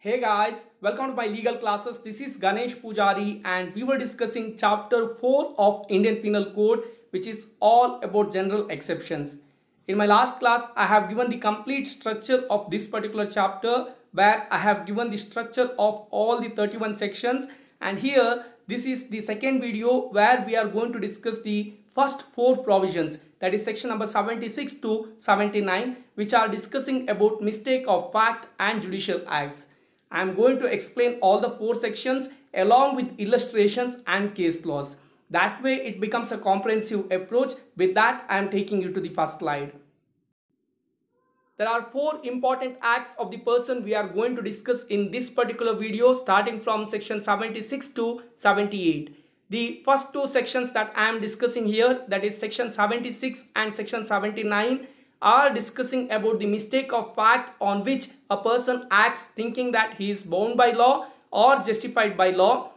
Hey guys, welcome to my legal classes. This is Ganesh Poojary and we were discussing chapter 4 of Indian Penal Code which is all about general exceptions. In my last class, I have given the complete structure of this particular chapter where I have given the structure of all the 31 sections and here this is the second video where we are going to discuss the first four provisions that is section number 76 to 79 which are discussing about mistake of fact and judicial acts. I am going to explain all the four sections along with illustrations and case laws. That way it becomes a comprehensive approach. With that I am taking you to the first slide. There are four important acts of the person we are going to discuss in this particular video starting from section 76 to 78. The first two sections that I am discussing here that is section 76 and section 79 are discussing about the mistake of fact on which a person acts thinking that he is bound by law or justified by law.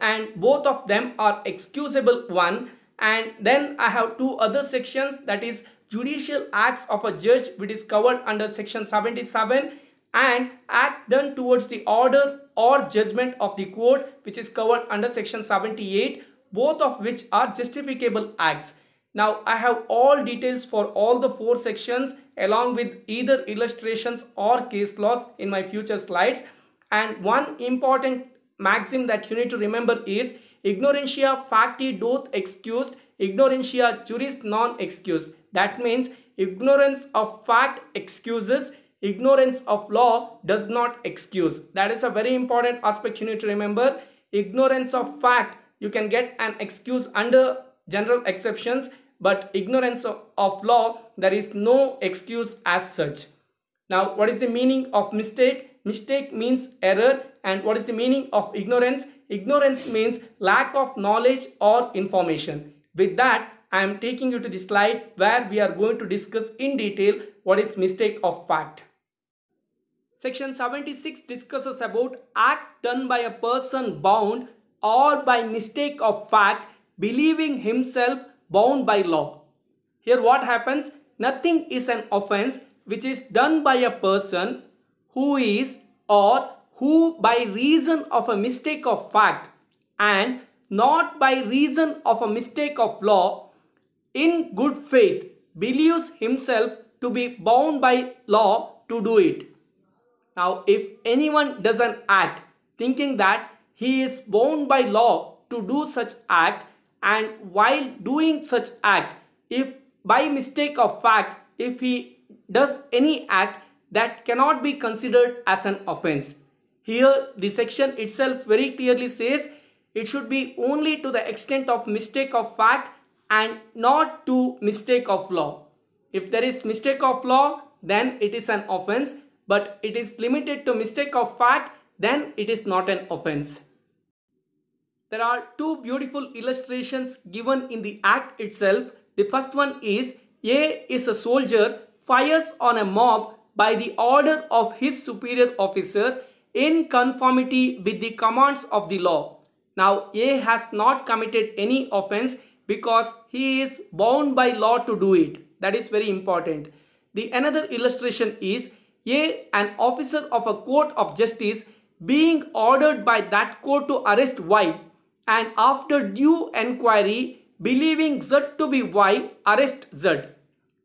And both of them are excusable one. And then I have two other sections that is judicial acts of a judge which is covered under section 77 and act done towards the order or judgment of the court which is covered under section 78 both of which are justifiable acts now I have all details for all the four sections along with either illustrations or case laws in my future slides. And one important maxim that you need to remember is ignorantia facti doth excused, ignorantia juris non excusat. That means ignorance of fact excuses, ignorance of law does not excuse. That is a very important aspect you need to remember. Ignorance of fact, you can get an excuse under general exceptions but ignorance of, law there is no excuse as such. Now what is the meaning of mistake? Mistake means error and what is the meaning of ignorance? Ignorance means lack of knowledge or information. With that i am taking you to the slide where we are going to discuss in detail what is mistake of fact. Section 76 discusses about act done by a person bound or by mistake of fact believing himself bound by law. Here what happens? Nothing is an offense which is done by a person who is or who by reason of a mistake of fact and not by reason of a mistake of law in good faith believes himself to be bound by law to do it. Now if anyone does an act thinking that he is bound by law to do such act and while doing such act if by mistake of fact if he does any act that cannot be considered as an offense. Here the section itself very clearly says it should be only to the extent of mistake of fact and not to mistake of law. If there is mistake of law then it is an offense. But it is limited to mistake of fact then it is not an offense there are two beautiful illustrations given in the act itself. The first one is A is a soldier fires on a mob by the order of his superior officer in conformity with the commands of the law. Now A has not committed any offense because he is bound by law to do it. That is very important. The another illustration is A, an officer of a court of justice being ordered by that court to arrest Y and after due enquiry, believing Z to be Y, arrest Z.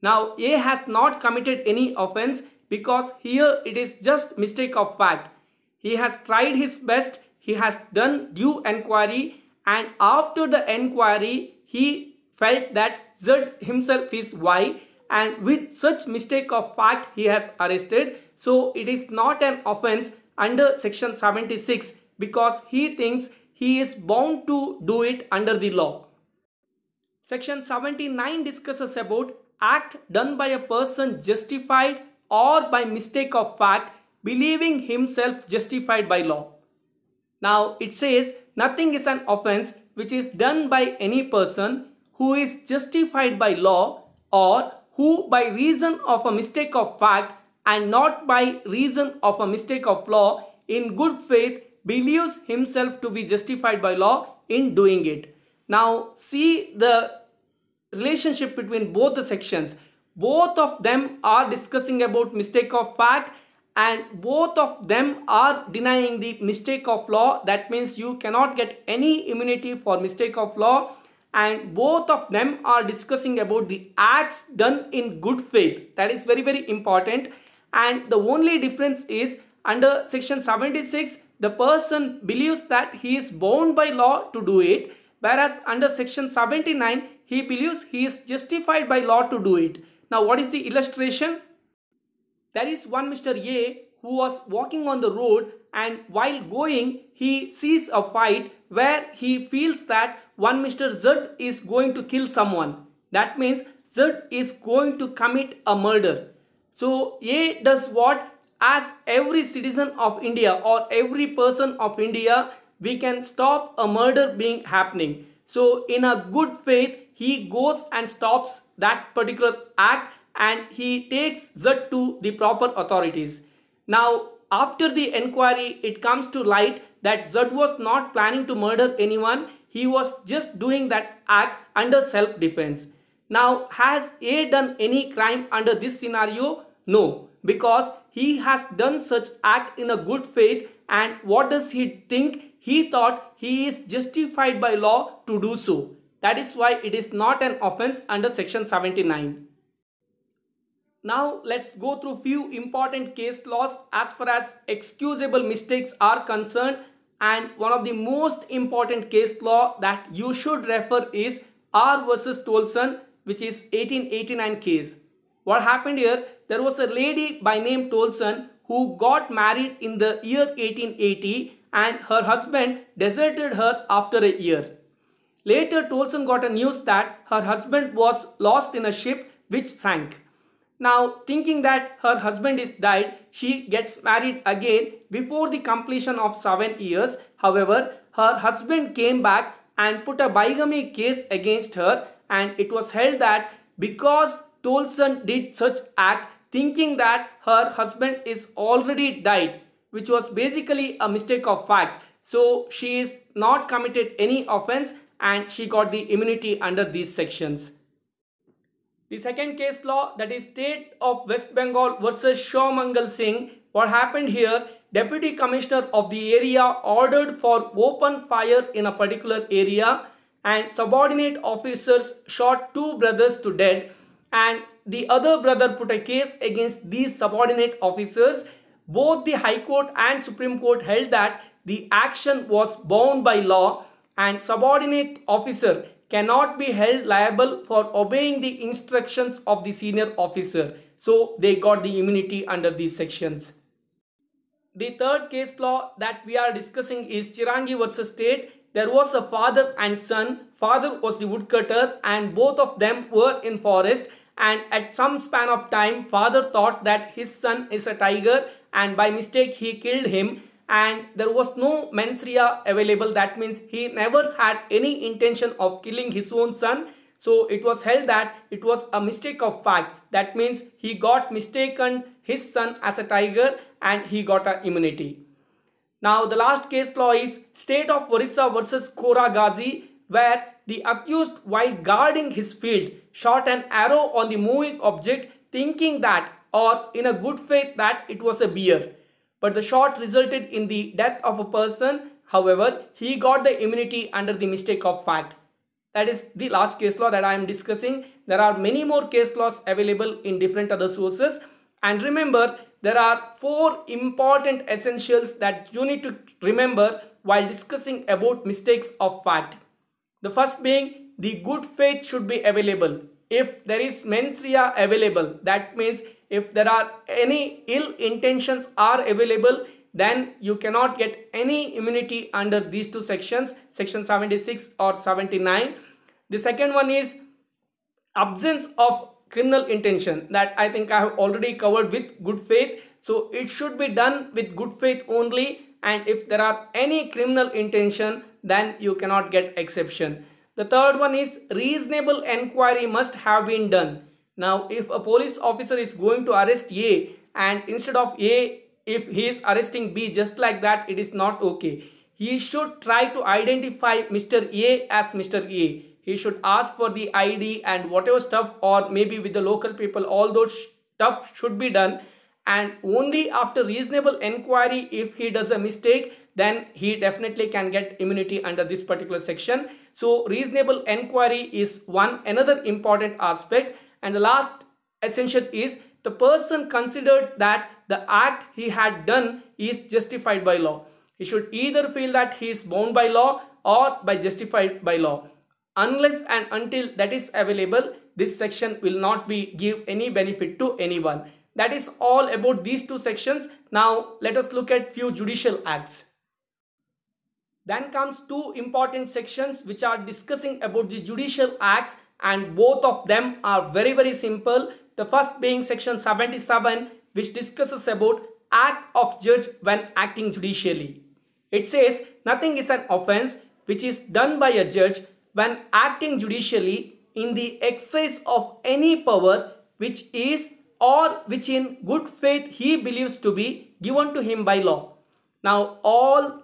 Now A has not committed any offense because here it is just mistake of fact. He has tried his best, he has done due enquiry and after the enquiry he felt that Z himself is Y and with such mistake of fact he has arrested. So it is not an offense under section 76 because he thinks he is bound to do it under the law. Section 79 discusses about act done by a person justified or by mistake of fact believing himself justified by law. Now it says nothing is an offense which is done by any person who is justified by law or who by reason of a mistake of fact and not by reason of a mistake of law in good faith believes himself to be justified by law in doing it. Now see the relationship between both the sections. Both of them are discussing about mistake of fact and both of them are denying the mistake of law that means you cannot get any immunity for mistake of law and both of them are discussing about the acts done in good faith that is very very important and the only difference is under section 76 the person believes that he is bound by law to do it whereas under section 79 he believes he is justified by law to do it now what is the illustration there is one Mr. A who was walking on the road and while going he sees a fight where he feels that one Mr. Z is going to kill someone. That means Z is going to commit a murder. So A does what? As every citizen of India or every person of India, we can stop a murder being happening. So in a good faith, he goes and stops that particular act and he takes Z to the proper authorities. Now, after the inquiry, it comes to light that Z was not planning to murder anyone. He was just doing that act under self-defense. Now, has A done any crime under this scenario? No, because he has done such act in a good faith and what does he think? He thought he is justified by law to do so. That is why it is not an offense under section 79. Now let's go through few important case laws as far as excusable mistakes are concerned and one of the most important case law that you should refer is R versus Tolson which is 1889 case. What happened here? There was a lady by name Tolson who got married in the year 1880 and her husband deserted her after a year. Later Tolson got a news that her husband was lost in a ship which sank. Now, thinking that her husband is died, she gets married again before the completion of 7 years. However, her husband came back and put a bigamy case against her and it was held that because Tolson did such act thinking that her husband is already died which was basically a mistake of fact. So she is not committed any offense and she got the immunity under these sections. The second case law that is State of West Bengal versus Shew Mangal Singh. What happened here? Deputy Commissioner of the area ordered for open fire in a particular area and subordinate officers shot two brothers to death and the other brother put a case against these subordinate officers. Both the High Court and Supreme Court held that the action was bound by law and subordinate officer cannot be held liable for obeying the instructions of the senior officer. So they got the immunity under these sections. The third case law that we are discussing is Chirangi versus State. There was a father and son. Father was the woodcutter and both of them were in forest and at some span of time father thought that his son is a tiger and by mistake he killed him. And there was no mens rea available. That means he never had any intention of killing his own son. So it was held that it was a mistake of fact. That means he got mistaken his son as a tiger and he got a immunity. Now the last case law is state of Orissa versus Khora Ghasi where the accused while guarding his field shot an arrow on the moving object thinking that or in a good faith that it was a bear but the shot resulted in the death of a person. However, he got the immunity under the mistake of fact. That is the last case law that I am discussing. There are many more case laws available in different other sources. And remember, there are four important essentials that you need to remember while discussing about mistakes of fact. The first being the good faith should be available. If there is mens rea available, that means if there are any ill intentions are available then you cannot get any immunity under these two sections section 76 or 79 the second one is absence of criminal intention that i think i have already covered with good faith so it should be done with good faith only and if there are any criminal intention then you cannot get exception the third one is reasonable enquiry must have been done now, if a police officer is going to arrest A and instead of A, if he is arresting B just like that, it is not okay. He should try to identify Mr. A as Mr. A. He should ask for the ID and whatever stuff or maybe with the local people, all those stuff should be done. and only after reasonable inquiry if he does a mistake then he definitely can get immunity under this particular section. So reasonable inquiry is one another important aspect and the last essential is the person considered that the act he had done is justified by law. He should either feel that he is bound by law or by justified by law. Unless and until that is available, this section will not be give any benefit to anyone. That is all about these two sections. Now let us look at few judicial acts. Then comes two important sections which are discussing about the judicial acts and both of them are very very simple. The first being section 77 which discusses about act of judge when acting judicially. It says nothing is an offense which is done by a judge when acting judicially in the exercise of any power which is or which in good faith he believes to be given to him by law. Now all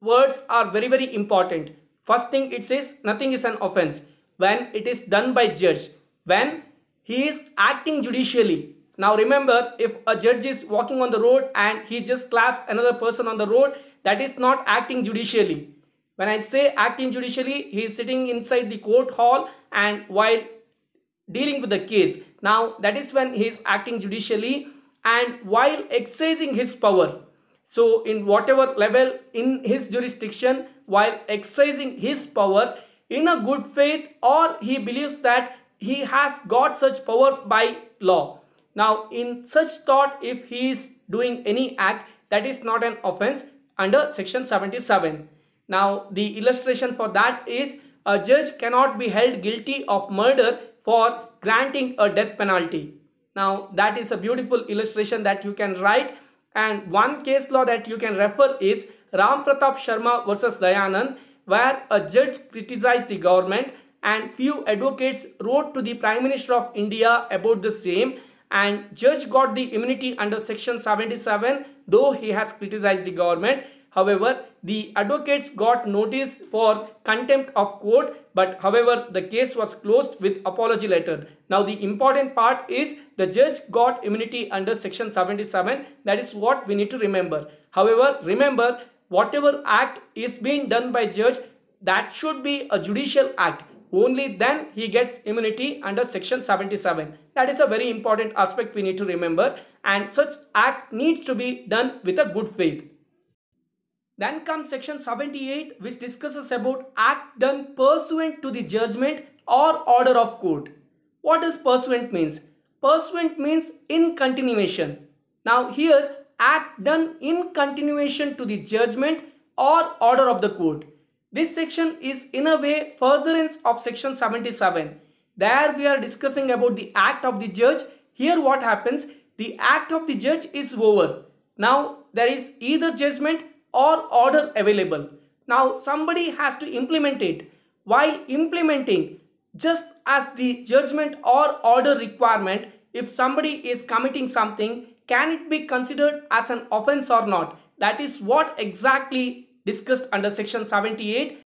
words are very very important. First thing it says nothing is an offense when it is done by judge. When he is acting judicially. Now remember if a judge is walking on the road and he just slaps another person on the road that is not acting judicially. When I say acting judicially he is sitting inside the court hall and while dealing with the case. Now that is when he is acting judicially and while exercising his power so in whatever level in his jurisdiction while exercising his power in a good faith or he believes that he has got such power by law. Now in such thought if he is doing any act that is not an offense under section 77. Now the illustration for that is a judge cannot be held guilty of murder for granting a death penalty. Now that is a beautiful illustration that you can write and one case law that you can refer is Ram Pratap Sharma versus Dayanand where a judge criticized the government and few advocates wrote to the Prime Minister of India about the same and judge got the immunity under section 77 though he has criticized the government. However, the advocates got notice for contempt of court but however the case was closed with apology letter. Now the important part is the judge got immunity under section 77 that is what we need to remember. However remember whatever act is being done by judge that should be a judicial act only then he gets immunity under section 77 that is a very important aspect we need to remember and such act needs to be done with a good faith then comes section 78 which discusses about act done pursuant to the judgment or order of court. What does pursuant means? Pursuant means in continuation. Now here act done in continuation to the judgment or order of the court. This section is in a way furtherance of section 77. There we are discussing about the act of the judge. Here what happens? The act of the judge is over. Now there is either judgment or order available. Now somebody has to implement it. While implementing, just as the judgment or order requirement, if somebody is committing something, can it be considered as an offense or not? That is what exactly discussed under section 78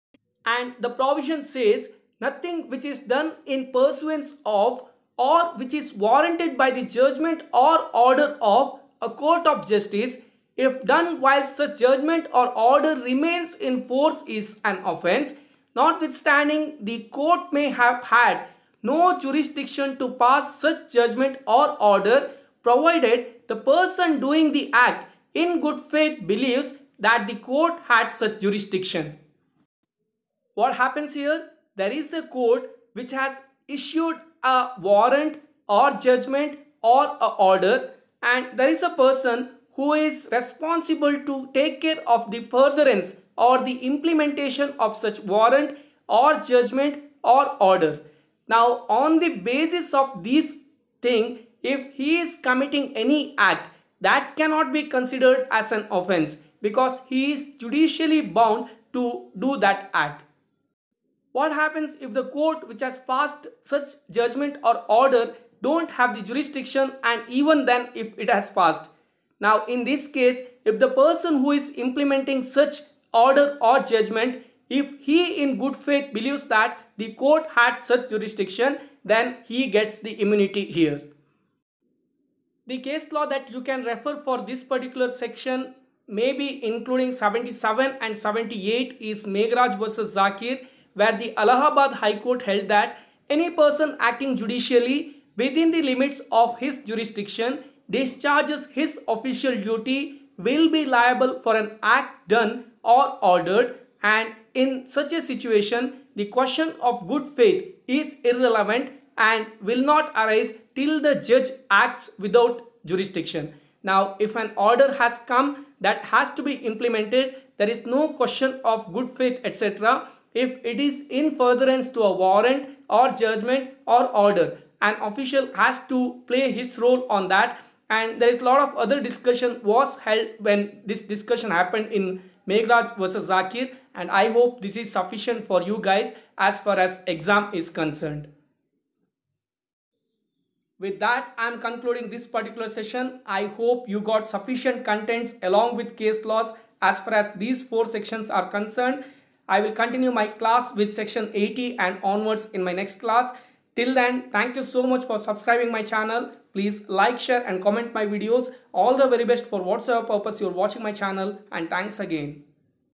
and the provision says nothing which is done in pursuance of or which is warranted by the judgment or order of a court of justice if done while such judgment or order remains in force is an offense, notwithstanding the court may have had no jurisdiction to pass such judgment or order provided the person doing the act in good faith believes that the court had such jurisdiction. What happens here? There is a court which has issued a warrant or judgment or a order and there is a person who is responsible to take care of the furtherance or the implementation of such warrant or judgment or order. Now on the basis of this thing, if he is committing any act that cannot be considered as an offense because he is judicially bound to do that act. What happens if the court which has passed such judgment or order don't have the jurisdiction and even then if it has passed now in this case, if the person who is implementing such order or judgment, if he in good faith believes that the court had such jurisdiction, then he gets the immunity here. The case law that you can refer for this particular section maybe including 77 and 78 is Meghraj versus Zakir where the Allahabad High Court held that any person acting judicially within the limits of his jurisdiction discharges his official duty will be liable for an act done or ordered and in such a situation the question of good faith is irrelevant and will not arise till the judge acts without jurisdiction. Now if an order has come that has to be implemented there is no question of good faith etc. If it is in furtherance to a warrant or judgment or order an official has to play his role on that and there is a lot of other discussion was held when this discussion happened in Meghraj versus Zakir and I hope this is sufficient for you guys as far as exam is concerned. With that, I am concluding this particular session. I hope you got sufficient contents along with case laws as far as these four sections are concerned. I will continue my class with section 80 and onwards in my next class. Till then, thank you so much for subscribing my channel. Please like, share and comment my videos. All the very best for whatsoever purpose you're watching my channel and thanks again.